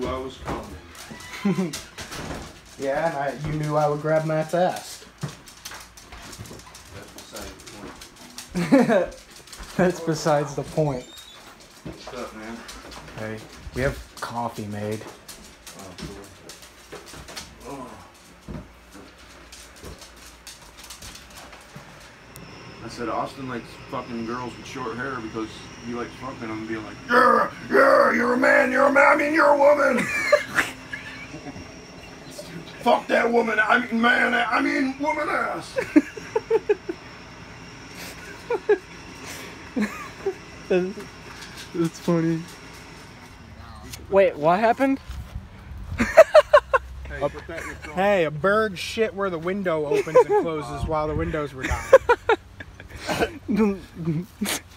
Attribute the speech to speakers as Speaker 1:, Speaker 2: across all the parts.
Speaker 1: knew I was coming.
Speaker 2: Yeah, and I, you knew I would grab Matt's ass.
Speaker 1: That's beside the point.
Speaker 2: That's besides the point.
Speaker 1: What's up, man?
Speaker 2: Hey, we have coffee made.
Speaker 1: Oh, cool. Oh. I said Austin likes fucking girls with short hair because he likes fucking them and being like, yeah, mean, you're a woman. Fuck that woman, I mean, man, I mean, woman ass.
Speaker 2: That's funny. Wait, what happened?
Speaker 1: Hey, put that in your.
Speaker 2: Hey, a bird shit where the window opens and closes while the windows were down.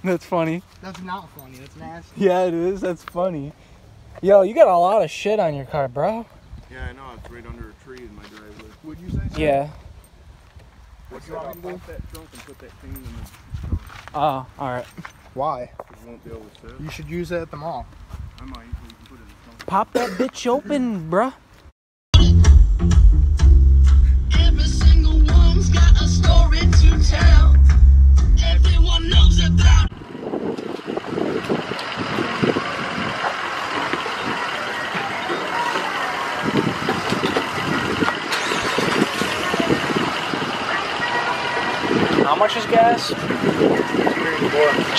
Speaker 2: That's funny.
Speaker 3: That's not funny. That's nasty.
Speaker 2: Yeah, it is. That's funny. Yo, you got a lot of shit on your car, bro.
Speaker 1: Yeah, I know, it's right under a tree in my driveway. Would you say so?
Speaker 2: Yeah.
Speaker 1: What you want me to do? That trunk and put that thing in the trunk.
Speaker 2: Oh, alright. Why?
Speaker 1: You won't be able to sit.
Speaker 2: You should use it at the mall.
Speaker 1: I might, so you can put it in the trunk.
Speaker 2: Pop that bitch open, bruh.
Speaker 4: Every single one's got a story to tell.
Speaker 2: Much is gas?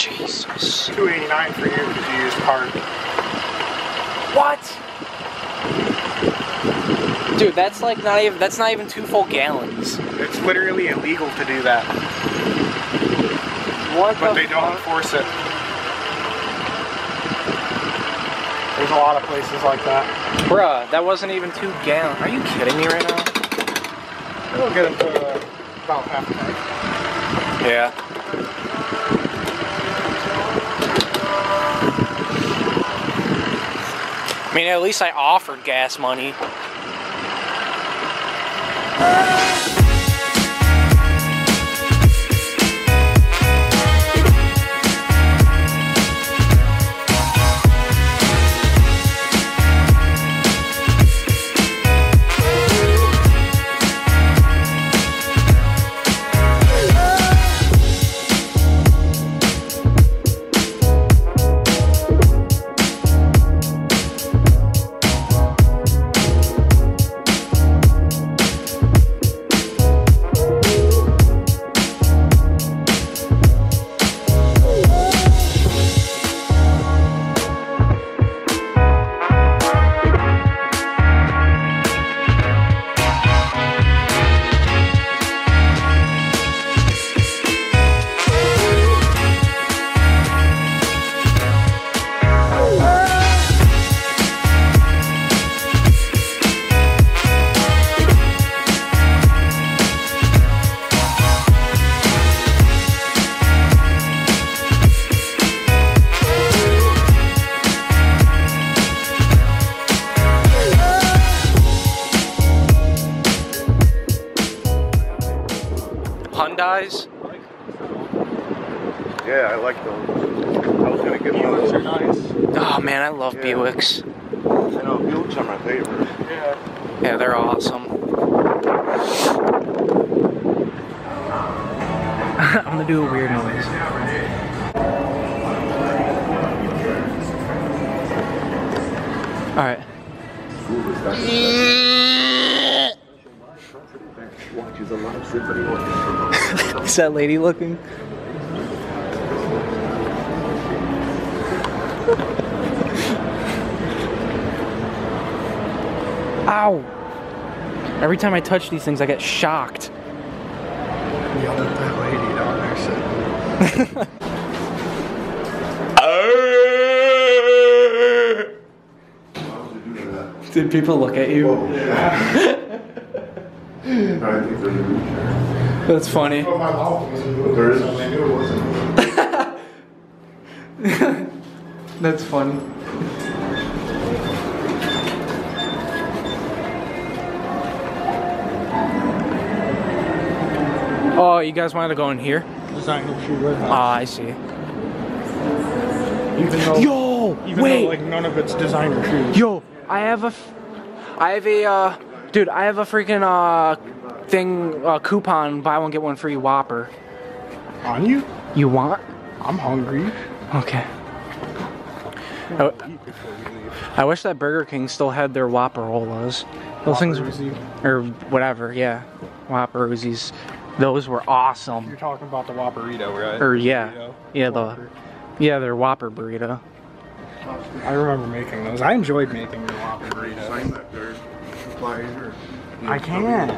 Speaker 2: Jesus.
Speaker 3: Two eighty nine for you because you used card.
Speaker 2: What? Dude, that's like not even that's not even two full gallons.
Speaker 3: It's literally illegal to do that,
Speaker 2: What
Speaker 3: but they don't enforce it. There's a lot of places like that.
Speaker 2: Bruh, that wasn't even two gallons. Are you kidding me right now?
Speaker 3: It'll get into uh, about half a tank.
Speaker 2: Yeah. I mean, at least I offered gas money.
Speaker 1: Yeah, I like those. I was gonna get one of those.
Speaker 3: nice.
Speaker 2: Oh man, I love
Speaker 1: Yeah.
Speaker 2: Buicks.
Speaker 1: I know, Buicks are my favorite.
Speaker 3: Yeah.
Speaker 2: Yeah, they're awesome. I'm gonna do a weird noise. Alright. Is that lady looking? Ow! Every time I touch these things, I get shocked.
Speaker 3: Yelled at that lady down there. Said,
Speaker 2: Did people look at you? That's funny.
Speaker 3: "Oh, my mouth wasn't
Speaker 2: That's funny. Oh, you guys wanted to go in here?
Speaker 3: Designer shoe right
Speaker 2: Ah,
Speaker 3: now.
Speaker 2: I see.
Speaker 3: Even though,
Speaker 2: Yo,
Speaker 3: even
Speaker 2: wait,
Speaker 3: though like none of it's designer shoes.
Speaker 2: yo, I have a, f- I have a, uh, dude, I have a freaking uh thing uh, coupon buy one get one free Whopper.
Speaker 3: On you?
Speaker 2: You want?
Speaker 3: I'm hungry.
Speaker 2: Okay. I, I wish that Burger King still had their Whopperolas. Those things,
Speaker 3: Whopper
Speaker 2: or whatever, yeah, Whopper Uzis. Those were awesome.
Speaker 3: You're talking about the Whopperito, right?
Speaker 2: Or yeah,
Speaker 3: Burrito.
Speaker 2: yeah, the
Speaker 3: Whopper.
Speaker 2: yeah, their Whopper burrito.
Speaker 3: I remember making those. I enjoyed making the Whopper burritos.
Speaker 1: Sign that there. Apply here.
Speaker 3: I can.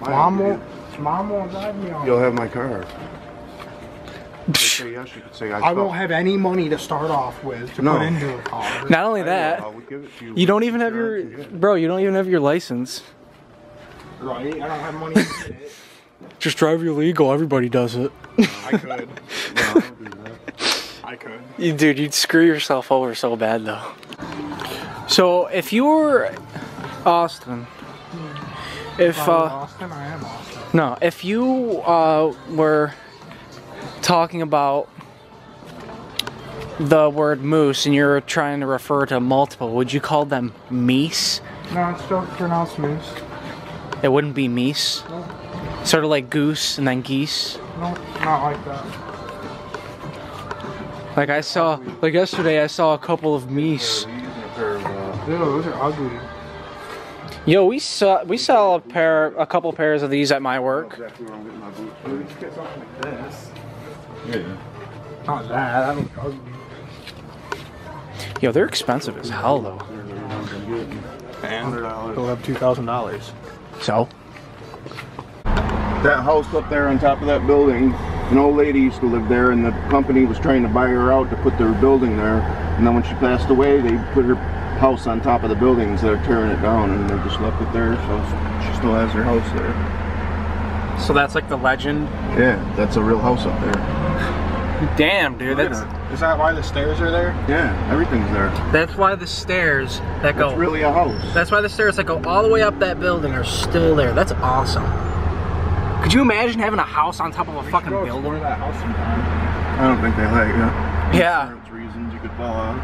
Speaker 3: Mom won't. Mom won't drive me on.
Speaker 1: You'll have my car. They say yes, you could say I,
Speaker 3: I won't have any money to start off with to
Speaker 1: No.
Speaker 3: put into a car.
Speaker 2: Not only that,
Speaker 1: I will give it to you.
Speaker 2: you don't even have your,
Speaker 1: can get it.
Speaker 2: bro. You don't even have your license.
Speaker 3: Right? I don't have money to get it.
Speaker 2: Just drive your legal. Everybody does it.
Speaker 3: I could.
Speaker 1: No, I don't that.
Speaker 3: I could.
Speaker 2: You, dude, you'd screw yourself over so bad though. So if you were Austin, if
Speaker 3: If
Speaker 2: uh,
Speaker 3: Austin, I am Austin.
Speaker 2: no, if you uh, were talking about the word moose and you're trying to refer to multiple, would you call them meese?
Speaker 3: No, it's still pronounced moose.
Speaker 2: It wouldn't be meese.
Speaker 3: No,
Speaker 2: Sort of like goose and then geese.
Speaker 3: no, not like that.
Speaker 2: Like I saw, like yesterday, I saw a couple of meese.
Speaker 1: These and a pair of,
Speaker 3: Ew, those are ugly.
Speaker 2: Yo, we saw we sell a pair, a couple pairs of these at my work.
Speaker 1: Yeah.
Speaker 3: Not that. That looks ugly.
Speaker 2: Yo, they're expensive as hell though.
Speaker 1: Hundred dollars.
Speaker 3: Go up two thousand dollars.
Speaker 2: So
Speaker 1: That house up there on top of that building, an old lady used to live there, and the company was trying to buy her out to put their building there. And then when she passed away, they put her house on top of the building instead of tearing it down, and they just left it there. So she still has her house there.
Speaker 2: So that's like the legend.
Speaker 1: Yeah, that's a real house up there.
Speaker 2: Damn, dude,
Speaker 1: Look
Speaker 2: that's
Speaker 1: that.
Speaker 3: Is that why the stairs are there?
Speaker 1: Yeah, everything's there.
Speaker 2: that's why the stairs that go.
Speaker 1: It's really a house.
Speaker 2: That's why the stairs that go all the way up that building are still there. That's awesome. Could you imagine having a house on top of a fucking building?
Speaker 3: that house sometime.
Speaker 1: I don't think they like that.
Speaker 2: Yeah.
Speaker 1: Insurance reasons you could fall out.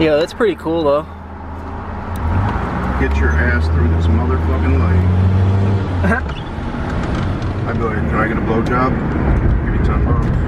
Speaker 2: Yeah, that's pretty cool though.
Speaker 1: Get your ass through this motherfucking light. I'd be like, can I get a blowjob? Bucks.